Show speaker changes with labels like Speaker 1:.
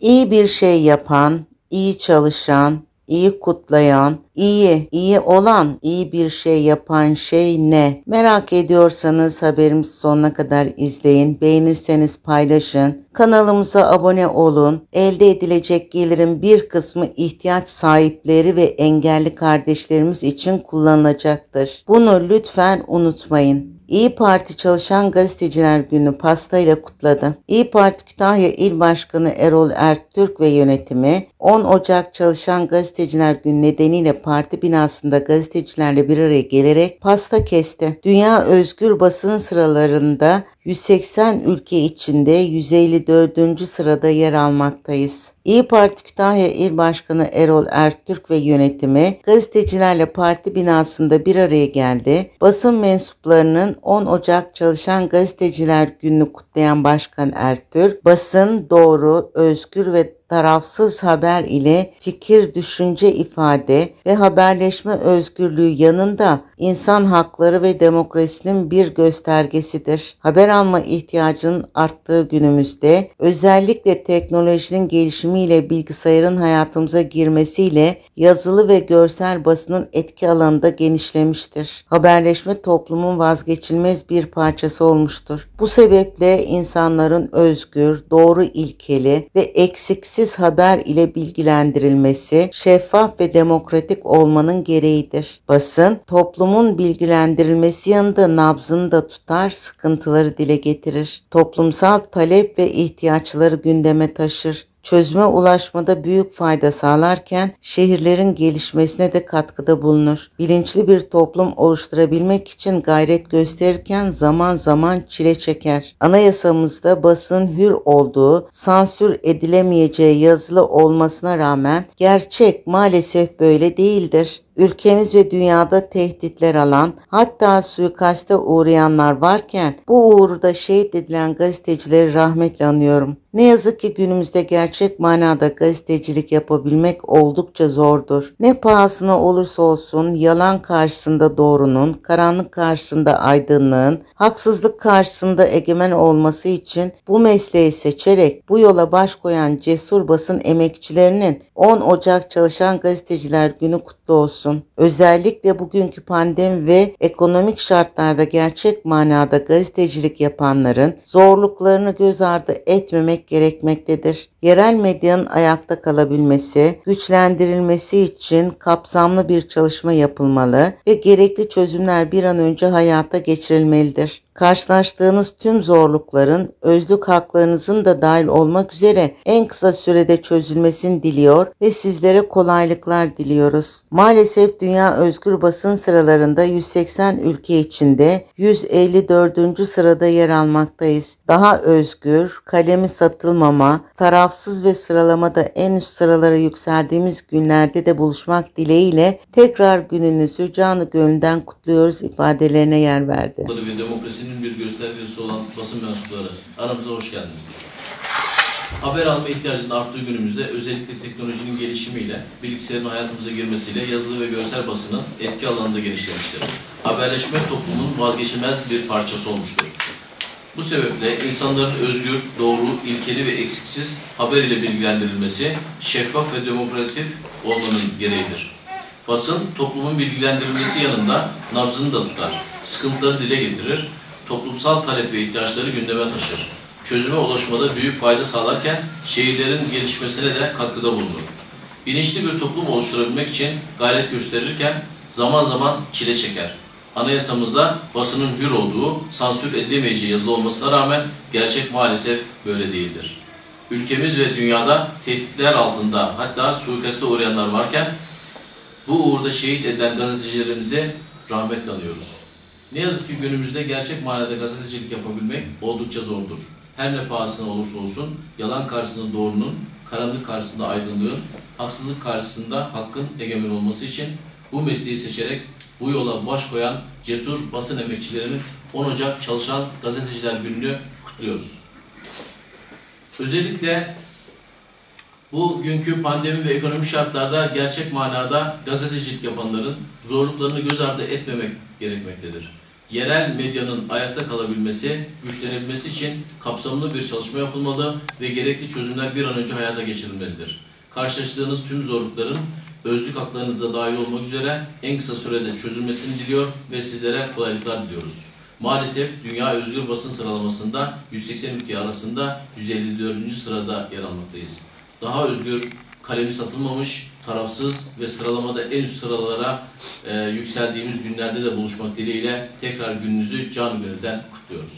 Speaker 1: İyi bir şey yapan, iyi çalışan, iyi kutlayan, iyi, iyi olan, iyi bir şey yapan şey ne? Merak ediyorsanız haberimizi sonuna kadar izleyin. Beğenirseniz paylaşın. Kanalımıza abone olun. Elde edilecek gelirin bir kısmı ihtiyaç sahipleri ve engelli kardeşlerimiz için kullanılacaktır. Bunu lütfen unutmayın. İyi Parti Çalışan Gazeteciler Günü pastayla kutladı. İyi Parti Kütahya İl Başkanı Erol Ertürk ve yönetimi 10 Ocak Çalışan Gazeteciler Günü nedeniyle parti binasında gazetecilerle bir araya gelerek pasta kesti. Dünya özgür basın sıralarında 180 ülke içinde 154. sırada yer almaktayız. İyi Parti Kütahya İl Başkanı Erol Ertürk ve yönetimi gazetecilerle parti binasında bir araya geldi. Basın mensuplarının 10 Ocak Çalışan Gazeteciler Günü'nü kutlayan Başkan Ertürk, basın doğru, özgür ve tarafsız haber ile fikir, düşünce ifade ve haberleşme özgürlüğü yanında insan hakları ve demokrasinin bir göstergesidir. Haber alma ihtiyacının arttığı günümüzde özellikle teknolojinin gelişimiyle bilgisayarın hayatımıza girmesiyle yazılı ve görsel basının etki alanında genişlemiştir. Haberleşme toplumun vazgeçilmez bir parçası olmuştur. Bu sebeple insanların özgür, doğru ilkeli ve eksiksiz eksiksiz haber ile bilgilendirilmesi şeffaf ve demokratik olmanın gereğidir. Basın, toplumun bilgilendirilmesi yanında nabzını da tutar, sıkıntıları dile getirir. Toplumsal talep ve ihtiyaçları gündeme taşır çözüme ulaşmada büyük fayda sağlarken şehirlerin gelişmesine de katkıda bulunur. Bilinçli bir toplum oluşturabilmek için gayret gösterirken zaman zaman çile çeker. Anayasamızda basın hür olduğu, sansür edilemeyeceği yazılı olmasına rağmen gerçek maalesef böyle değildir ülkemiz ve dünyada tehditler alan hatta suikaste uğrayanlar varken bu uğurda şehit edilen gazetecileri rahmetle anıyorum. Ne yazık ki günümüzde gerçek manada gazetecilik yapabilmek oldukça zordur. Ne pahasına olursa olsun yalan karşısında doğrunun, karanlık karşısında aydınlığın, haksızlık karşısında egemen olması için bu mesleği seçerek bu yola baş koyan cesur basın emekçilerinin 10 Ocak Çalışan Gazeteciler Günü kutlu olsun. Özellikle bugünkü pandemi ve ekonomik şartlarda gerçek manada gazetecilik yapanların zorluklarını göz ardı etmemek gerekmektedir. Yerel medyanın ayakta kalabilmesi, güçlendirilmesi için kapsamlı bir çalışma yapılmalı ve gerekli çözümler bir an önce hayata geçirilmelidir karşılaştığınız tüm zorlukların özlük haklarınızın da dahil olmak üzere en kısa sürede çözülmesini diliyor ve sizlere kolaylıklar diliyoruz. Maalesef dünya özgür basın sıralarında 180 ülke içinde 154. sırada yer almaktayız. Daha özgür, kalemi satılmama, tarafsız ve sıralamada en üst sıralara yükseldiğimiz günlerde de buluşmak dileğiyle tekrar gününüzü canı gönülden kutluyoruz ifadelerine yer verdi.
Speaker 2: Ve demokrasi demokrasinin bir göstergesi olan basın mensupları aramıza hoş geldiniz. Haber alma ihtiyacının arttığı günümüzde özellikle teknolojinin gelişimiyle, bilgisayarın hayatımıza girmesiyle yazılı ve görsel basının etki alanında genişlemiştir. Haberleşme toplumun vazgeçilmez bir parçası olmuştur. Bu sebeple insanların özgür, doğru, ilkeli ve eksiksiz haber ile bilgilendirilmesi şeffaf ve demokratik olmanın gereğidir. Basın toplumun bilgilendirilmesi yanında nabzını da tutar, sıkıntıları dile getirir, toplumsal talep ve ihtiyaçları gündeme taşır. Çözüme ulaşmada büyük fayda sağlarken şehirlerin gelişmesine de katkıda bulunur. Bilinçli bir toplum oluşturabilmek için gayret gösterirken zaman zaman çile çeker. Anayasamızda basının hür olduğu, sansür edilemeyeceği yazılı olmasına rağmen gerçek maalesef böyle değildir. Ülkemiz ve dünyada tehditler altında hatta suikaste uğrayanlar varken bu uğurda şehit edilen gazetecilerimize rahmetle anıyoruz. Ne yazık ki günümüzde gerçek manada gazetecilik yapabilmek oldukça zordur. Her ne pahasına olursa olsun yalan karşısında doğrunun, karanlık karşısında aydınlığın, haksızlık karşısında hakkın egemen olması için bu mesleği seçerek bu yola baş koyan cesur basın emekçilerinin 10 Ocak Çalışan Gazeteciler Günü'nü kutluyoruz. Özellikle bu günkü pandemi ve ekonomi şartlarda gerçek manada gazetecilik yapanların zorluklarını göz ardı etmemek gerekmektedir. Yerel medyanın ayakta kalabilmesi, güçlenebilmesi için kapsamlı bir çalışma yapılmalı ve gerekli çözümler bir an önce hayata geçirilmelidir. Karşılaştığınız tüm zorlukların özlük haklarınızda dahil olmak üzere en kısa sürede çözülmesini diliyor ve sizlere kolaylıklar diliyoruz. Maalesef Dünya Özgür Basın sıralamasında 180 ülke arasında 154. sırada yer almaktayız. Daha özgür, kalemi satılmamış, tarafsız ve sıralamada en üst sıralara e, yükseldiğimiz günlerde de buluşmak dileğiyle tekrar gününüzü can gönülden kutluyoruz.